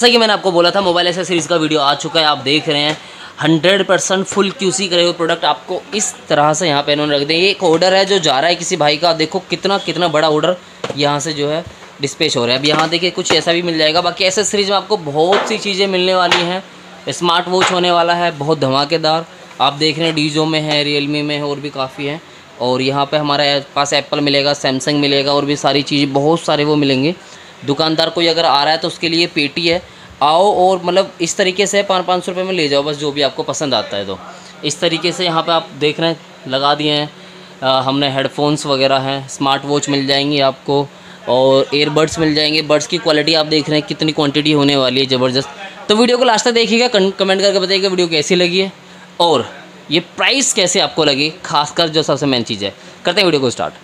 जैसा कि मैंने आपको बोला था मोबाइल एसेसरीज का वीडियो आ चुका है, आप देख रहे हैं। हंड्रेड परसेंट फुल क्यूसी करे हुए प्रोडक्ट आपको इस तरह से यहाँ पे इन्होंने रख दें एक ऑर्डर है जो जा रहा है किसी भाई का। देखो कितना कितना बड़ा ऑर्डर यहाँ से जो है डिस्पेच हो रहा है। अब यहाँ देखिए कुछ ऐसा भी मिल जाएगा। बाकी एसेसरीज में आपको बहुत सी चीज़ें मिलने वाली हैं। स्मार्ट वॉच होने वाला है, बहुत धमाकेदार। आप देख रहे हैं डीजो में है रियलमी में है, और भी काफ़ी हैं। और यहाँ पर हमारे पास एप्पल मिलेगा सैमसंग मिलेगा, और भी सारी चीज़ें, बहुत सारे वो मिलेंगे। दुकानदार कोई अगर आ रहा है तो उसके लिए पेटी है। आओ और मतलब इस तरीके से पाँच पाँच सौ रुपये में ले जाओ बस जो भी आपको पसंद आता है तो। इस तरीके से यहाँ पे आप देख रहे हैं लगा दिए हैं। आ, हमने हेडफोन्स वगैरह हैं स्मार्ट वॉच मिल जाएँगी आपको और एयरबड्स मिल जाएँगे। बड्स की क्वालिटी आप देख रहे हैं कितनी क्वांटिटी होने वाली है ज़बरदस्त। तो वीडियो को लास्ट तक देखिएगा कमेंट करके बताइएगा वीडियो कैसी लगी है और ये प्राइस कैसे आपको लगी खासकर जो सबसे मेन चीज़ है। करते हैं वीडियो को स्टार्ट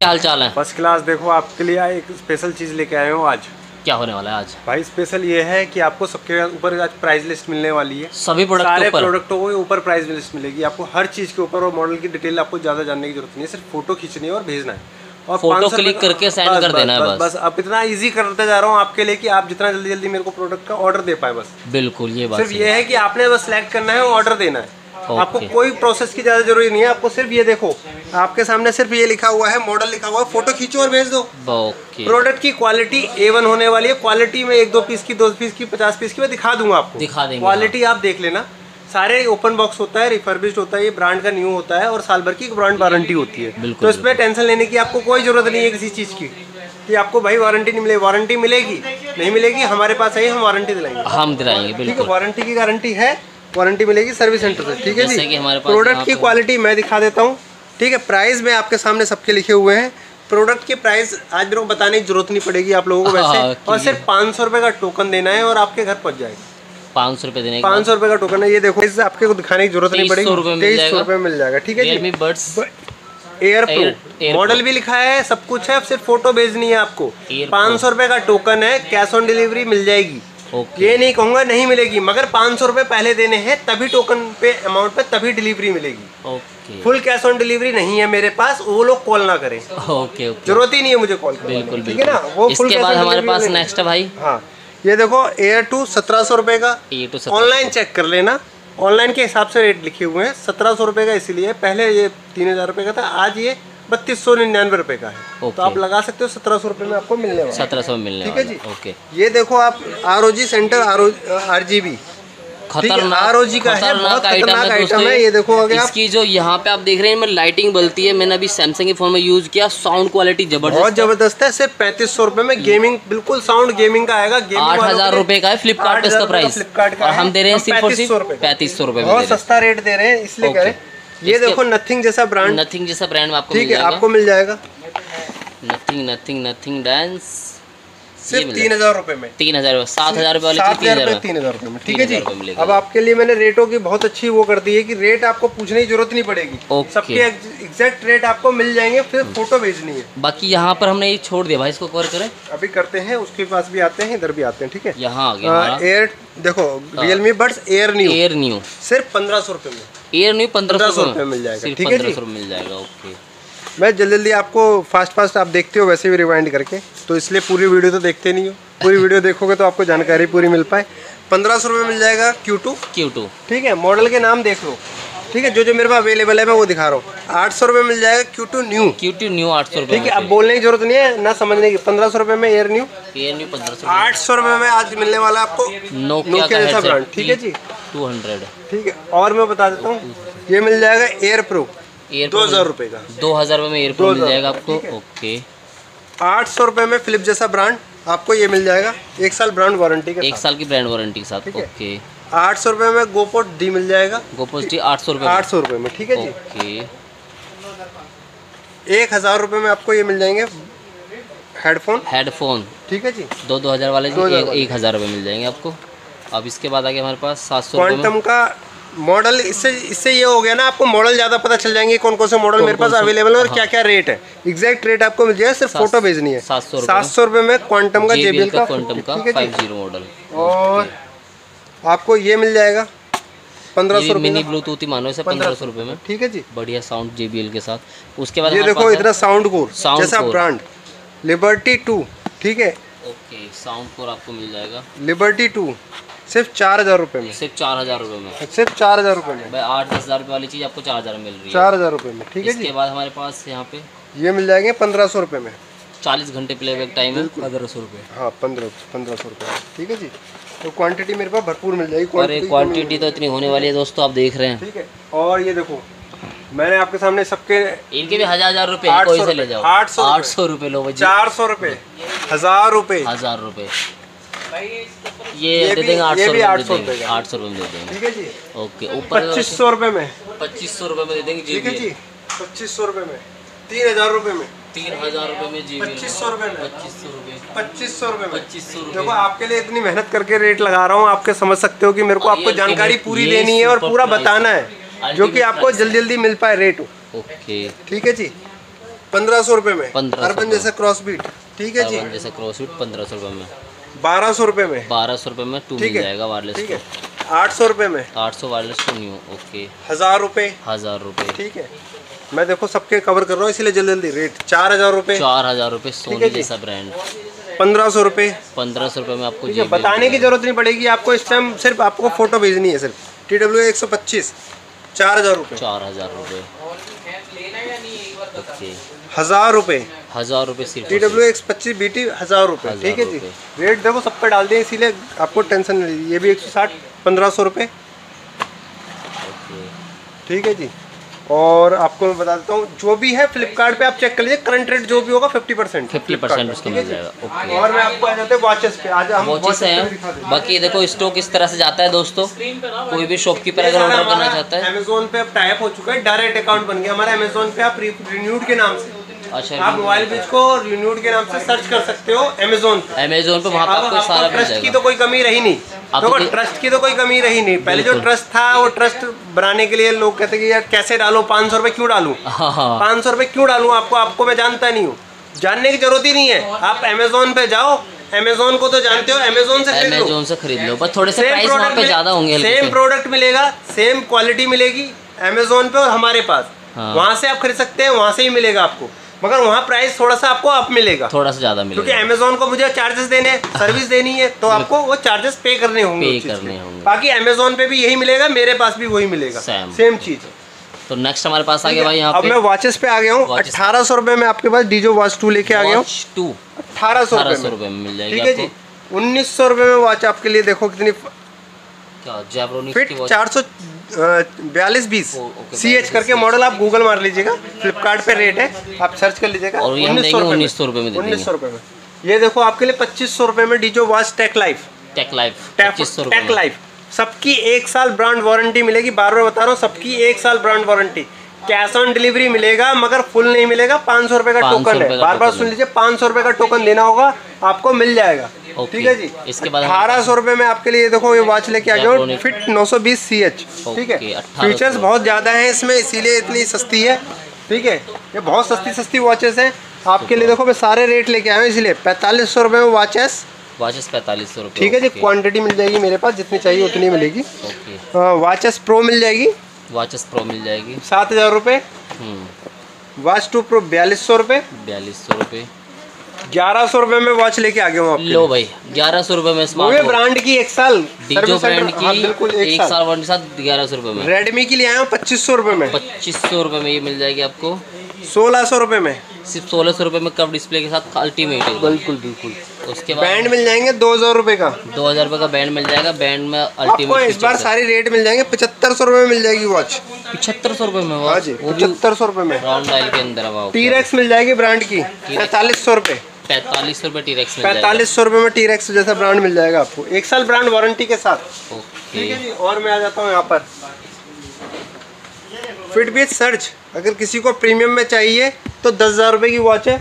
क्या हाल चाल है? फ़र्स्ट क्लास देखो आपके लिए एक स्पेशल चीज़ लेके आए हो आज। क्या होने वाला है आज? भाई स्पेशल ये है कि आपको सबके ऊपर आज प्राइस लिस्ट मिलने वाली है। सभी प्रोडक्ट सारे के ऊपर प्रोडक्टों के ऊपर प्राइस लिस्ट मिलेगी। आपको हर चीज़ के ऊपर और मॉडल की डिटेल आपको ज़्यादा जानने की ज़रूरत नहीं है। सिर्फ़ फ़ोटो खींचनी है और भेजना है। और फ़ोटो क्लिक करके बस, कर देना है बस बस। अब इतना इजी करते जा रहा हूँ आपके लिए कि आप जितना जल्दी जल्दी मेरे को प्रोडक्ट का ऑर्डर दे पाए बस। बिल्कुल ये बात सिर्फ़ ये है कि आपने बस सेलेक्ट करना है और ऑर्डर देना है। आपको कोई प्रोसेस की ज़्यादा ज़रूरी नहीं है आपको सिर्फ़ ये देखो आपके सामने सिर्फ़ ये लिखा हुआ है मॉडल लिखा हुआ है फ़ोटो खींचो और भेज दो। प्रोडक्ट की क्वालिटी ए वन होने वाली है क्वालिटी में एक दो पीस की दो पीस की पचास पीस की मैं दिखा दूँगा आपको। दिखा देंगे, क्वालिटी आप देख लेना। सारे ओपन बॉक्स होता है रिफर्बिश्ड होता है ये ब्रांड का न्यू होता है और साल भर की ब्रांड वारंटी होती है। तो इसमें टेंशन लेने की आपको कोई ज़रूरत नहीं है किसी चीज़ की कि आपको भाई वारंटी नहीं मिलेगी वारंटी मिलेगी नहीं मिलेगी हमारे पास है हम वारंटी दिलाएँगे। हम दिलाएँगे ठीक है बिल्कुल। वारंटी की गारंटी है वारंटी मिलेगी सर्विस सेंटर से ठीक है जी? प्रोडक्ट की क्वालिटी मैं दिखा देता हूँ ठीक है? प्राइस में आपके सामने सबके लिखे हुए हैं। प्रोडक्ट के प्राइस आज मेरे को बताने की ज़रूरत नहीं पड़ेगी आप लोगों को हाँ, वैसे। और सिर्फ़ पाँच सौ रुपये का टोकन देना है और आपके घर पहुँच जाएगा। पाँच सौ रुपये देने पाँच सौ रुपये का टोकन है ये देखो इससे आपके को दिखाने की ज़रूरत नहीं पड़ेगी। तेईस सौ। रुपये मिल जाएगा। ठीक है जी? एयर Air- प्रो मॉडल भी लिखा है सब कुछ है सिर्फ़ फ़ोटो भेजनी है आपको। पाँच सौ रुपये का टोकन है कैश ऑन डिलीवरी मिल जाएगी। ओके ये नहीं कहूँगा नहीं मिलेगी मगर पाँच सौ रुपये पहले देने हैं तभी टोकन पे अमाउंट पे तभी डिलीवरी मिलेगी। Okay full cash on delivery नहीं है मेरे पास वो लोग कॉल ना करें। ओके ओके ज़रूरत ही नहीं है मुझे कॉल बिल्कुल ठीक है ना? वो इसके बाद हमारे पास नेक्स्ट है भाई। हाँ ये देखो एयर टू सत्रह सौ रुपये का। ऑनलाइन चेक कर लेना। ऑनलाइन के हिसाब से रेट लिखे हुए हैं। सत्रह सौ रुपये का इसीलिए पहले ये तीन हज़ार रुपये का था आज ये बत्तीस सौ निन्यानवे रुपये का है। तो आप लगा सकते हो सत्रह सौ रुपये में आपको मिलने वाला सत्रह सौ मिलने ठीक है जी? ओके। ये देखो आप R O G centre R O R G B. खतरनाक का है, बहुत आइटम खतरनाक है आइटम है, ये देखो अगर इसकी जो यहाँ पे आप देख रहे हैं लाइटिंग बलती है। मैंने अभी सैमसंग के फ़ोन में यूज़ किया साउंड क्वालिटी बहुत ज़बरदस्त ज़बरदस्त है सिर्फ़ पैंतीस सौ में गेमिंग बिल्कुल साउंड गेमिंग का आएगा। आठ हज़ार रुपए का है फ्लिपकार्ट इसका प्राइस फ्लिपकार्ट हम दे रहे हैं सिर्फ़ और 3500 रुपए सिर्फ़ का। पैंतीस सौ रुपए बहुत सस्ता रेट दे रहे हैं इसलिए ये देखो नथिंग जैसा ब्रांड नथिंग जैसा ब्रांड में आपको ठीक है आपको मिल जाएगा। नथिंग नथिंग नथिंग डांस सिर्फ़ तीन हज़ार रुपए में। तीन हज़ार सात हज़ार रुपए सात तीन हज़ार रुपए तीन हज़ार रुपए में ठीक है जी। अब आपके लिए मैंने रेटों की बहुत अच्छी वो कर दी है कि रेट आपको पूछने की ज़रूरत नहीं पड़ेगी। सबके एग्जैक्ट रेट आपको मिल जाएँगे फिर फ़ोटो भेजनी है। बाकी यहाँ पर हमने ये छोड़ दिया भाई इसको कवर करें। अभी करते हैं उसके पास भी आते हैं इधर भी आते हैं ठीक है? यहाँ एयर देखो Realme buds air new air new सिर्फ़ पंद्रह सौ रुपये में। एयर न्यू पंद्रह सौ रुपये मिल जाएगा, ठीक है जी? मिल जाएगा ओके। मैं जल्दी जल्दी आपको फास्ट फास्ट आप देखते हो वैसे भी रिवाइंड करके। तो इसलिए पूरी वीडियो तो देखते नहीं हो। पूरी वीडियो देखोगे तो आपको जानकारी पूरी मिल पाए। पंद्रह सौ रुपये मिल जाएगा क्यू टू क्यू टू ठीक है मॉडल के नाम देख लो। ठीक है जो जो मेरे पास अवेलेबल है मैं वो दिखा रहा हूँ। आठ सौ रुपये मिल जाएगा Q two new Q two new आठ सौ ठीक है अब बोलने की ज़रूरत नहीं है ना समझने की। पंद्रह सौ रुपये में एयर न्यू एयर न्यू पंद्रह सौ आठ सौ रुपये में आज मिलने वाला आपको नोकिया जैसा हेडसेट ठीक है जी? टू हंड्रेड ठीक है और मैं बता देता हूँ ये मिल जाएगा एयर प्रो एयर दो हज़ार रुपये का। दो हज़ार रुपये में एयरफोन मिल जाएगा आपको। ओके आठ सौ रुपये में फिलिप जैसा ब्रांड आपको ये मिल जाएगा। एक साल ब्रांड वारंटी के एक साल की ब्रांड वारंटी के साथ। ओके आठ सौ रुपये में गोपोट डी मिल जाएगा। गोपोस टी आठ सौ रुपये आठ सौ रुपये में ठीक है जी? ओके। एक हज़ार रुपये में आपको ये मिल जाएँगे हेडफोन। हेडफोन। ठीक है जी? दो दो हज़ार वाले जी एक, एक हज़ार रुपये मिल जाएँगे आपको। अब इसके बाद आगे हमारे पास सात सौ क्वांटम का मॉडल इससे इससे ये हो गया ना आपको मॉडल ज़्यादा पता चल जाएँगे कौन कौन से मॉडल मेरे पास अवेलेबल है और हाँ। क्या क्या रेट है। एग्जैक्ट रेट आपको मिल जाएगा सिर्फ़ फ़ोटो भेजनी है। 700 रुपये सात सौ रुपये में क्वांटम का जेबीएल का का क्वांटम का फाइव ज़ीरो मॉडल और आपको ये मिल जाएगा। पंद्रह सौ मिनी ब्लूटूथ ही मानो इसे पंद्रह सौ रुपये में। ठीक है जी। बढ़िया साउंड JBL के साथ। उसके बाद ये देखो इतना साउंड कोर Sound जैसा ब्रांड लिबर्टी टू ठीक है? ओके साउंड कोर आपको मिल जाएगा। लिबर्टी टू सिर्फ़ चार हज़ार रुपये में। सिर्फ़ चार हज़ार रुपये में। सिर्फ़ चार हज़ार रुपये में। भाई आठ दस हज़ार रुपये वाली चीज़ आपको चार हज़ार में मिल रही है। चार हज़ार रुपये में ठीक है इसके बाद हमारे पास यहाँ पे ये मिल जाएँगे पंद्रह सौ रुपये में। चालीस घंटे प्लेबैक टाइम है। पंद्रह सौ रुपये। हाँ पंद्रह पंद्रह सौ रुपये। ठीक है जी? तो क्वांटिटी मेरे पास भरपूर मिल जाएगी। quantity क्वांटिटी तो इतनी होने वाली है दोस्तों आप देख रहे हैं। ठीक है? और ये देखो मैंने आपके सामने सबके इनके भी हज़ार हज़ार आठ कोई से ले जाओ। आठ सौ आठ सौ रुपये लो भाई चार सौ रुपये। हज़ार रुपये। हज़ार रुपये। ये दे देंगे आठ सौ 800 दे देंगे। आठ सौ रुपये में दे देंगे। ठीक है जी? ओके ऊपर पच्चीस सौ रुपये में। पच्चीस सौ रुपये में दे देंगे जी ठीक है जी? पच्चीस सौ रुपये में। तीन हज़ार रुपये में। तीन हज़ार रुपये में जी पच्चीस सौ रुपये में। पच्चीस सौ रुपये पच्चीस सौ रुपये में। पच्चीस सौ रूपए। देखो आपके लिए इतनी मेहनत करके रेट लगा रहा हूँ आपके समझ सकते हो कि मेरे को आपको जानकारी पूरी देनी है और पूरा बताना है। जो कि आपको जल्दी जल्दी मिल पाए रेट ओके ठीक है जी? पंद्रह सौ रुपये में। 1500 अर्बन जैसा क्रॉस बीट ठीक है जी? जैसे क्रॉसफिट पंद्रह सौ रुपये में। बारह सौ रुपये में। बारह सौ रुपये में टू मिल जाएगा वायरलेस ठीक है। आठ सौ रुपये में। आठ सौ वायरलेस टू न्यू ओके हज़ार रुपये हज़ार रुपये ठीक है। मैं देखो सबके कवर कर रहा हूँ इसलिए जल्दी जल्दी रेट चार हज़ार रुपये चार हज़ार रुपये सोनी जैसा ब्रांड पंद्रह सौ रुपये पंद्रह सौ रुपये में आपको बताने की ज़रूरत नहीं पड़ेगी आपको इस टाइम सिर्फ़ आपको फ़ोटो भेजनी है सिर्फ़। टी डब्ल्यू एक सौ पच्चीस चार हज़ार रुपये चार हज़ार रुपये ओके। हज़ार रुपये हज़ार रुपये सिर्फ़। टी डब्ल्यू एक्स पच्चीस बी टी हज़ार रुपये ठीक है जी। रेट देखो सब पे डाल दिए इसीलिए आपको टेंशन नहीं ये भी एक सौ साठ पंद्रह सौ रुपये ओके। ठीक है जी। और आपको मैं बता देता हूँ जो भी है फ्लिपकार्ट पे आप चेक कर लीजिए करंट रेट जो भी होगा फिफ्टी परसेंट फिफ्टी परसेंट उसका मिल जाएगा। ओके। और मैं आपको आ जाते हैं वॉचेस पे आज हम वॉचेस हैं। बाकी देखो स्टॉक इस तरह से जाता है दोस्तों। कोई भी शॉपकीपर अगर ऑर्डर करना चाहता है। अमेजोन पे अब टाइप हो चुका है डायरेक्ट अकाउंट बन गया। हमारे अमेजोन पे आप रिन्यूड के नाम से अच्छा आप मोबाइल बीच को रिन्यूड के नाम से सर्च कर सकते हो? अमेजोन अमेजोन पे वहाँ पे अब आपको आपको सारा ट्रस्ट की तो कोई कमी रही नहीं। देखो तो- ट्रस्ट की तो कोई कमी रही नहीं। पहले जो ट्रस्ट था वो ट्रस्ट बनाने के लिए लोग कहते कि यार कैसे डालो? पाँच सौ रुपये क्यों डालूं? हाँ हाँ पाँच सौ रुपये क्यों डालूं? आपको आपको मैं जानता नहीं हूँ। जानने की ज़रूरत ही नहीं है। आप अमेजोन पे जाओ। अमेजोन को तो जानते हो। अमेजोन से खरीद अमेजोन से खरीद लो। बस थोड़े से प्राइस वहाँ पे ज़्यादा होंगे सेम प्रोडक्ट मिलेगा। सेम क्वालिटी मिलेगी अमेजोन पे और हमारे पास। हाँ। वहाँ से आप खरीद सकते हैं वहाँ से ही मिलेगा आपको। मगर वहाँ प्राइस थोड़ा सा आपको अप मिलेगा। थोड़ा सा ज़्यादा मिलेगा। क्योंकि अमेजोन को मुझे चार्जेस देने हैं सर्विस देनी है तो आपको वो चार्जेस पे करने होंगे चीज़ करने होंगे। बाकी अमेजोन पे भी यही मिलेगा मेरे पास भी वही मिलेगा। Same। सेम चीज़। तो नेक्स्ट हमारे पास आ गया भाई यहाँ अब मैं वॉचेस पे आ गया हूँ। अठारह सौ रुपये में आपके पास डीजो वॉच टू लेके आ गया हूँ। टू अठारह सौ रुपये में। मिल ठीक है जी। उन्नीस सौ रुपये में वॉच आपके लिए देखो कितनी क्या फिट चार सौ बयालीस बीस। सी एच करके मॉडल आप गूगल मार लीजिएगा फ्लिपकार्ट पे रेट है आप सर्च कर लीजिएगा उन्नीस सौ हम देंगे 1900 रुपये में उन्नीस सौ रुपये में। ये देखो आपके लिए पच्चीस सौ रुपये में Dizo watch tech life tech life tech पच्चीस सौ टेक लाइफ सबकी एक साल ब्रांड वारंटी मिलेगी बार बार बता रहा हूँ सबकी एक साल brand warranty cash on delivery मिलेगा मगर फुल नहीं मिलेगा पाँच सौ रुपये का टोकन है। बार बार सुन लीजिए पाँच सौ रुपये का टोकन देना होगा आपको मिल जाएगा। ठीक है जी? इसके बाद अठारह सौ रुपये में आपके लिए देखो ये वॉच लेके आ गया फिट नौ सौ बीस सी एच ठीक है? फीचर्स बहुत ज़्यादा हैं इसमें इसीलिए इतनी सस्ती है। ठीक है? ये बहुत सस्ती सस्ती वॉचेस हैं। आपके लिए देखो मैं सारे रेट लेके आया हूँ इसलिए पैंतालीस सौ रुपये में वॉचेस वॉचेस पैंतालीस सौ ठीक है जी? क्वांटिटी मिल जाएगी मेरे पास जितनी चाहिए उतनी मिलेगी। वॉचेस प्रो मिल जाएगी। वॉचेस प्रो मिल जाएगी। सात हज़ार रुपये हम्म। वॉच टू प्रो बयालीस सौ रुपये बयालीस सौ रुपये ग्यारह सौ रुपये में वॉच लेके आ गए हूँ लो भाई ग्यारह सौ रूपए में स्मार्ट ब्रांड की एक साल डीजो ब्रांड सेंटर हाँ की एक, एक साल वन वारंटी के साथ ग्यारह सौ रूपए में। रेडमी के लिए आया हूँ पच्चीस सौ रूपए में। पच्चीस सौ रुपये में ये मिल जाएगी आपको। सोलह सौ रूपए में। सिर्फ़ सोलह सौ रुपये में कप डिस्प्ले के साथ अल्टीमेट है। बिल्कुल बिल्कुल। उसके बाद बैंड मिल जाएँगे दो हज़ार रुपये का। दो हज़ार रुपये का बैंड मिल जाएगा बैंड में अल्टीमेट इस बार सारी रेट मिल जाएँगे पचहत्तर सौ रुपये में मिल जाएगी वॉच पचहत्तर सौ रुपये में हाँ वॉच भी पचहत्तर सौ रुपये में। राउंड डायल के अंदर टी रेक्स मिल जाएगी ब्रांड की पैंतालीस सौ रुपये पैंतालीस सौ रुपये टी रेक्स पैंतालीस सौ रुपये में टी रेक्स जैसा ब्रांड मिल जाएगा आपको। एक साल ब्रांड वारंटी के साथ। ठीक ओके है जी और मैं आ जाता हूँ यहाँ पर। Fitbit search. अगर किसी को प्रीमियम में चाहिए तो दस हज़ार रुपये की वॉच है।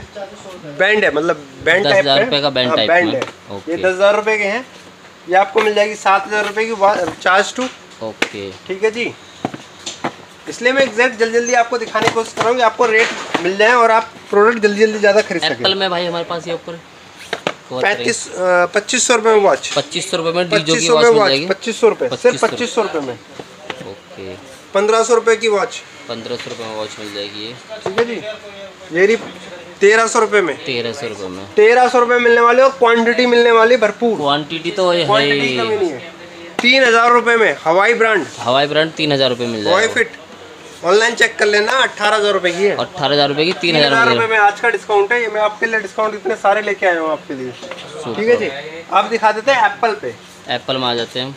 बैंड है मतलब बैंड टाइप रुपये का band type बैंड। है। ओके। ये दस हज़ार रुपये के हैं। ये आपको मिल जाएगी सात हज़ार रुपये की चार्ज टू ओके ठीक है जी। इसलिए मैं एग्जैक्ट जल्दी जल्दी आपको दिखाने की कोशिश कर रहा हूँ कि आपको रेट मिल जाए और आप प्रोडक्ट जल्दी जल्दी ज़्यादा खरीद एप्पल सकें में भाई हमारे पास ये ऊपर पैंतीस पच्चीस सौ रुपये में वॉच पच्चीस सौ रुपये में पच्चीस सौ में वॉच पच्चीस सौ रुपये सिर्फ़ पच्चीस सौ रुपये में। ओके पंद्रह सौ रुपये की वॉच पंद्रह सौ रुपये में वॉच मिल जाएगी ये। ठीक है जी। ये रही तेरह सौ रुपये में। तेरह सौ रुपये में। तेरह सौ रुपये मिलने वाले और क्वांटिटी मिलने वाली भरपूर। क्वांटिटी तो ये है। ही। है। तीन हज़ार रुपये में हवाई ब्रांड हवाई ब्रांड तीन हज़ार रुपये मिल जाएगा। फिट ऑनलाइन चेक कर लेना अठारह हज़ार रुपये की है। अट्ठारह हज़ार रुपये की तीन हज़ार रुपये में आज का डिस्काउंट है ये मैं आपके लिए डिस्काउंट इतने सारे लेके आया हूँ आपके लिए। ठीक है जी। आप दिखा देते हैं एप्पल पे। एप्पल में आ जाते हैं।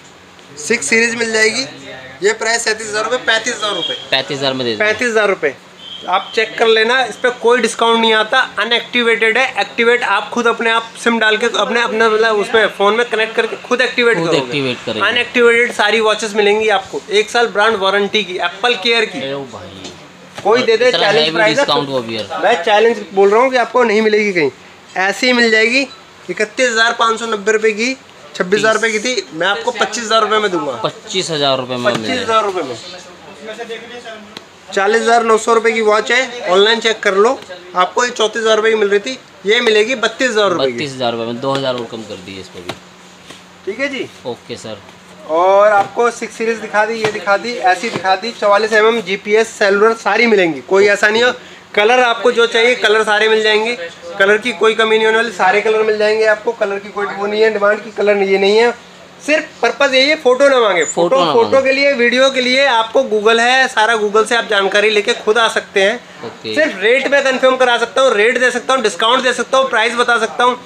सिक्स सीरीज़ मिल जाएगी। ये प्राइस सैंतीस हज़ार रुपये पैंतीस हज़ार रुपये। पैंतीस हज़ार में दे पैंतीस हज़ार रुपये। आप चेक कर लेना इस पर कोई डिस्काउंट नहीं आता। अनएक्टिवेटेड है। एक्टिवेट आप खुद अपने आप सिम डाल के अपने अपने मतलब उसमें फ़ोन में कनेक्ट करके खुद एक्टिवेट खुद activate करेंगे। अनएक्टिवेटेड सारी वॉचेस मिलेंगी आपको। एक साल ब्रांड वारंटी की एप्पल केयर की। कोई दे दे चैलेंज प्राइस है। मैं चैलेंज बोल रहा हूँ कि आपको नहीं मिलेगी कहीं। ऐसी ही मिल जाएगी इकतीस हज़ार पाँच सौ नब्बे रुपये की छब्बीस हज़ार रुपये की थी मैं आपको पच्चीस हज़ार रुपये में दूँगा। पच्चीस हज़ार रुपये में पच्चीस हज़ार रुपये में। चालीस हज़ार नौ सौ रुपये की वॉच है ऑनलाइन चेक कर लो। आपको ये चौंतीस हज़ार रुपये की मिल रही थी ये मिलेगी बत्तीस हज़ार रुपये बत्तीस हज़ार रुपये में दो हज़ार और कम कर दिए इस पर भी। ठीक है जी? Okay sir. और आपको सिक्स सीरीज़ दिखा दी ये दिखा दी ऐसी दिखा दी चौवालीस M M G P S cellular सारी मिलेंगी कोई ऐसा नहीं हो। कलर आपको जो चाहिए कलर सारे मिल जाएँगे। कलर की कोई कमी नहीं होने वाली सारे कलर मिल जाएँगे आपको कलर की कोई वो नहीं है डिमांड की कलर ये नहीं है। सिर्फ़ पर्पज यही है फ़ोटो ना मांगे। फ़ोटो फ़ोटो फ़ोटो के लिए वीडियो के लिए आपको गूगल है सारा गूगल से आप जानकारी लेके खुद आ सकते हैं। सिर्फ़ रेट में कंफर्म करा सकता हूँ रेट दे सकता हूँ डिस्काउंट दे सकता हूँ प्राइस बता सकता हूँ।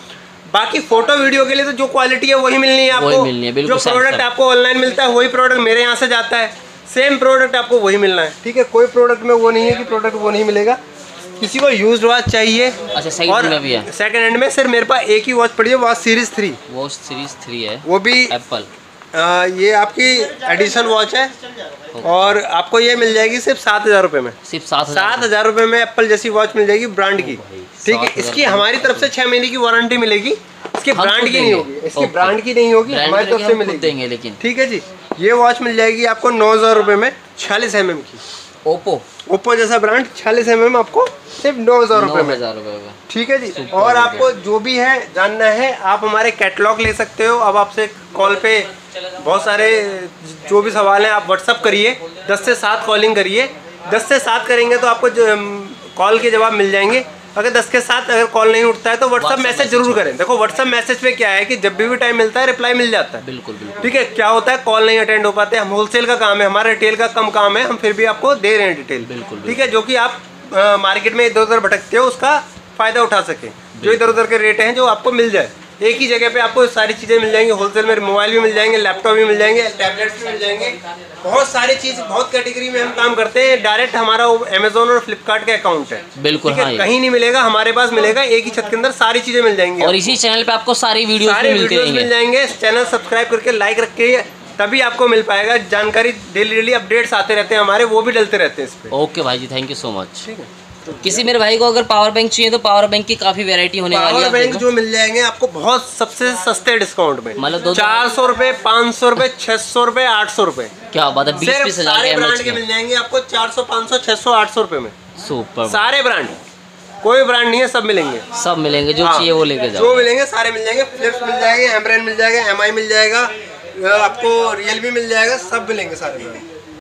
बाकी फ़ोटो वीडियो के लिए तो जो क्वालिटी है वही मिलनी है आपको। मिलनी है, जो प्रोडक्ट आपको ऑनलाइन मिलता है वही प्रोडक्ट मेरे यहाँ से जाता है। सेम प्रोडक्ट आपको वही मिलना है ठीक है? कोई प्रोडक्ट में वो नहीं है कि प्रोडक्ट वो नहीं मिलेगा। किसी को यूज़ वॉच चाहिए। अच्छा सेकंड में भी है। सेकंड हैंड में सिर्फ़ मेरे पास एक ही वॉच पड़ी है वॉच सीरीज़ थ्री वो सीरीज़ थ्री है। वो भी एप्पल ये आपकी एडिशन वॉच है। और आपको ये मिल जाएगी सिर्फ़ सात हज़ार रुपये में। सिर्फ़ सात सात हज़ार रुपये में एप्पल जैसी वॉच मिल जाएगी ब्रांड की। ठीक है इसकी हमारी तरफ़ से छह महीने की वारंटी मिलेगी। इसकी ब्रांड की नहीं होगी इसकी ब्रांड की नहीं होगी हमारी तरफ़ से मिलेगी। देंगे लेकिन। ठीक है जी ये वॉच मिल जाएगी आपको नौ हज़ार रुपये में छियालीस एम की। ओप्पो ओप्पो जैसा ब्रांड छियालीस एम एम आपको सिर्फ़ नौ हज़ार नौ रुपये में हज़ार रुपये ठीक है जी? और आपको जो भी है जानना है आप हमारे कैटलॉग ले सकते हो। अब आपसे कॉल पे बहुत सारे जो भी सवाल हैं आप व्हाट्सअप करिए। दस से सात कॉलिंग करिए। दस से सात करेंगे तो आपको कॉल के जवाब मिल जाएँगे। अगर दस के साथ अगर कॉल नहीं उठता है तो व्हाट्सअप मैसेज ज़रूर करें। देखो व्हाट्सअप मैसेज पे क्या है कि जब भी भी टाइम मिलता है रिप्लाई मिल जाता है। बिल्कुल बिल्कुल। ठीक है क्या होता है? कॉल नहीं अटेंड हो पाते। हम होलसेल का काम है हमारा रिटेल का कम काम है हम फिर भी आपको दे रहे हैं डिटेल बिल्कुल, ठीक है जो कि आप मार्केट में इधर उधर भटकते हो उसका फ़ायदा उठा सके। जो इधर उधर के रेट हैं जो आपको मिल जाए। एक ही जगह पे आपको सारी चीज़ें मिल जाएँगी होलसेल में मोबाइल भी मिल जाएँगे लैपटॉप भी मिल जाएँगे टैबलेट्स भी मिल जाएँगे। बहुत सारी चीज़ बहुत कैटेगरी में हम काम करते हैं। डायरेक्ट हमारा अमेजोन और फ्लिपकार्ट का अकाउंट है। बिल्कुल है? हाँ। कहीं नहीं मिलेगा हमारे पास मिलेगा एक ही छत के अंदर सारी चीज़ें मिल जाएँगी। और इसी चैनल पे आपको सारी वीडियो सारे मिल जाएँगे। चैनल सब्सक्राइब करके लाइक रखिए तभी आपको मिल पाएगा। जानकारी डेली डेली अपडेट्स आते रहते हैं हमारे वो भी डलते रहते हैं इस पे। ओके भाई जी थैंक यू सो मच ठीक है। किसी मेरे भाई को अगर पावर बैंक चाहिए तो पावर बैंक की काफ़ी वैरायटी होने वाली है पावर बैंक जो मिल जाएँगे आपको बहुत सबसे सस्ते डिस्काउंट में। मतलब दो- चार सौ रुपए पाँच सौ रुपए छह सौ रुपए आठ सौ रुपए। क्या बात है बीस बीस हज़ार सारे के ब्रांड के मिल जाएँगे आपको चार सौ पाँच सौ छह सौ आठ सौ रुपए में। सुपर सारे ब्रांड कोई ब्रांड नहीं है सब मिलेंगे। सब मिलेंगे जो हाँ, चाहिए वो लेके जो जाओ मिलेंगे सारे मिल जाएँगे फ्लिप्स मिल जाएँगे एमरन मिल जाएगा एमआई मिल जाएगा आपको रियलमी मिल जाएगा सब मिलेंगे सारे